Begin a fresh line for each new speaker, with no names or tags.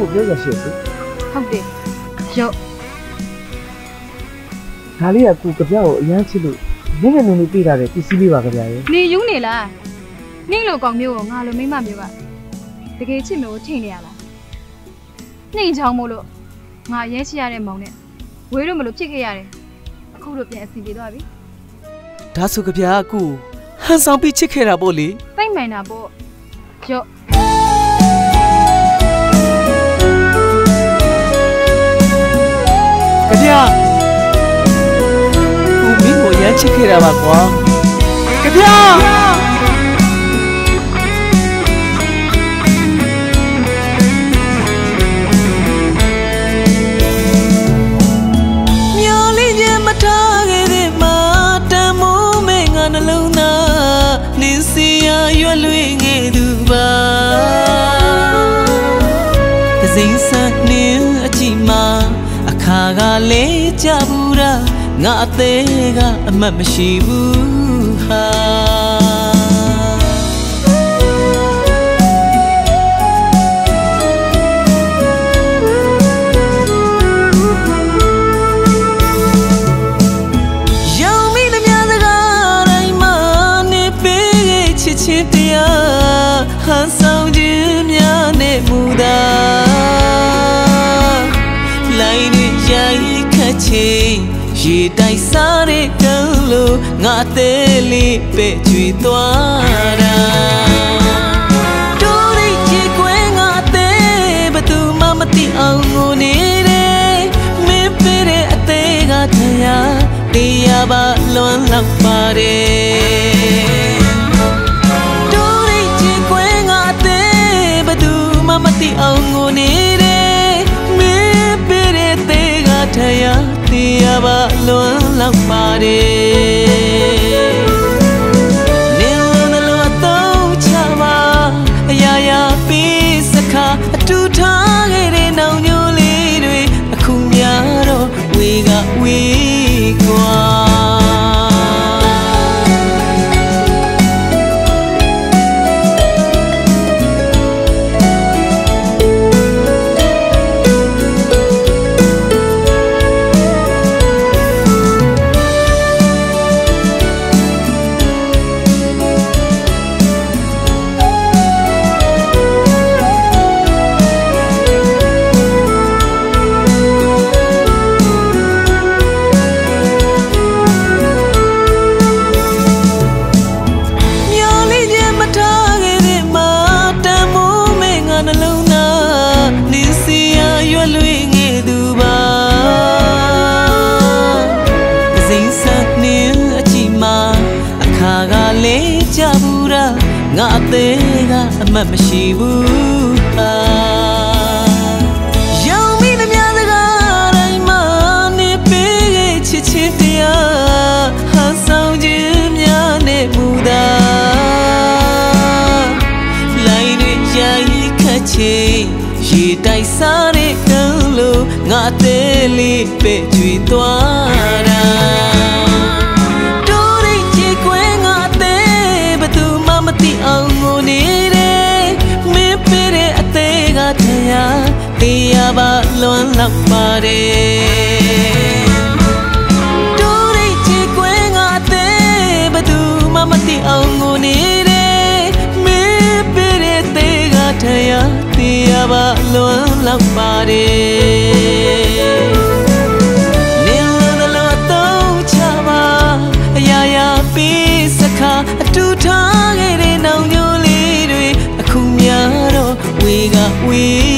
ဗျာကိုပြောရရှိစေ
ဟုတ်တယ်ရော့
ဒါလေးကကိုကြပြကိုအရန်ချစ်လို့နည်းနည်းနည်းလေးပြေးတာတဲ့ပစ္စည်းလေးပါကြပြရဲ့
နေယူနေလားနင့်လိုကောင်မျိုးကိုငါလိုမိမမျိုးကတကယ်ချစ်မျိုးကိုထိနေရလားနှိမ်ချောင်းမို့လို့ငါရဲချရတဲ့မောင်နဲ့ဝေးလို့မလို့ဖြစ်ခဲ့ရတယ်အခုတော့ပြန်အစီပြေသွားပြီ
ဒါဆိုကြပြာကိုဟန်ဆောင်ပြီးချစ်ခဲ့တာပေါ့လေ
ပိတ်မှန်တာပေါ့ရော့
ကြပြာကိုမင်းကိုရမ်းချစ်ခဲ့တာပါကွာကြပြာမျောလေးခြင်းမထားခဲ့တဲ့မှာတန်မိုးမဲ့ငါနှလုံးသားနင်းစီရရွက်လွေငယ်သူပါသစိမ်းစ ငါအသေးကအမှတ်မရှိဘူးဟာရော င်မိသမျှစကားတိုင်းမှာနေပေးခဲ့ချစ်ချင်းတရားဟန်ဆောင်ခြင်းများနဲ့မူတာလိုင်းတွေရိုက်ခတ်ချေရေတိုက်စားတဲ့ကံလို့ငါသေးလေးပဲ့ချွေသွားတာတို့ရိတ်ချေခွဲငါသေးဘသူမှမသိအောင်ငိုနေတယ်မင်းပေးတဲ့အသေးကတရားတရားပါလွန်လောက်ပါတယ်တို့ရိတ်ချေခွဲငါသေးဘသူမှမသိအောင်ငိုနေတယ် ရားတရားပါလွန်လောက်ပါတယ် ငါအသေးကအမှတ်မရှိဘူးဟာရောင်မိသမျှစကားတိုင်းမှာနေပေးခဲ့ချစ်ချင်းတရားဟန်ဆောင်ခြင်းများနဲ့မူတာလိုင်းတွေရိုက်ခတ်ချေရေတိုက်စားတဲ့ကံလို့ငါအသေးလေးပဲ့ကျွေသွားတာတို့ တရားတရားပါလွန်လောက်ပါတယ်တို့ရိတ်ချေခွဲငါအသေးဘသူမှမသိအောင်ငိုနေတယ်မင်းပေးတဲ့သေးကတရားတရားပါလွန်လောက်ပါတယ်နေလုံးလုံးအတော့ချပါအရာရာပြီးစခါအတူထားခဲ့တဲ့နောင်ညိုလေးတွေအခုများတော့ဝေကဝေ